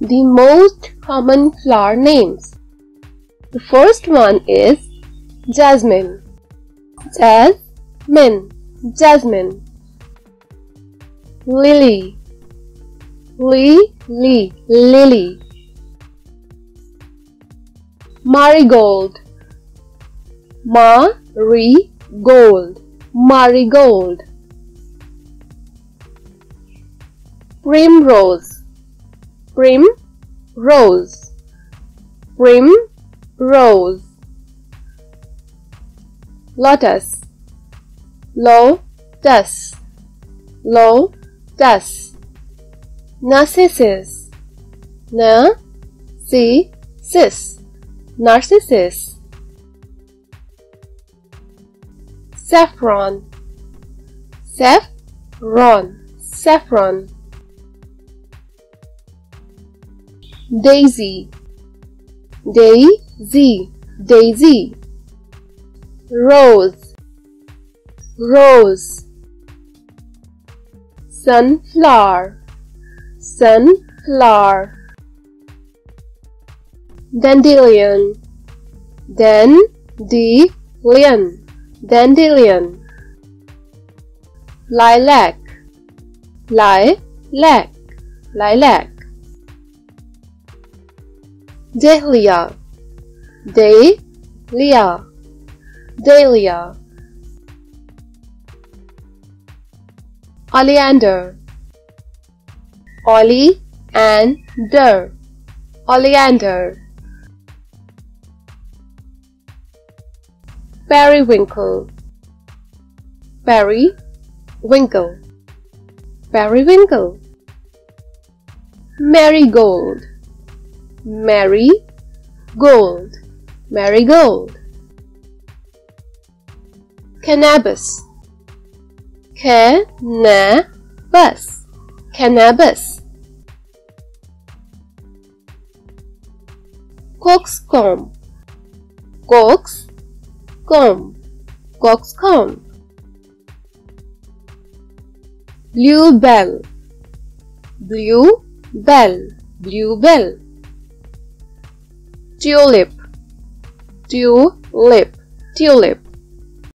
the most common flower names. The first one is jasmine. Jasmine, jasmine. Lily, lily, lily. Marigold, marigold, marigold. Primrose, prim, rose, prim, rose. Lotus, lotus, lotus. Narcissus, narcissus, narcissus. Saffron, saffron, saffron. Daisy, daisy, daisy. Rose, rose. Sunflower, sunflower. Dandelion, dandelion, dandelion. Lilac, lilac, lilac. Dahlia, dahlia, dahlia. Oleander, oleander, oleander. Periwinkle, periwinkle, periwinkle. Marigold, Mary gold, marigold. Cannabis, cannabis, cannabis. Coxcomb, coxcomb, coxcomb. Bluebell, bluebell, bluebell tulip. Tulip. Tulip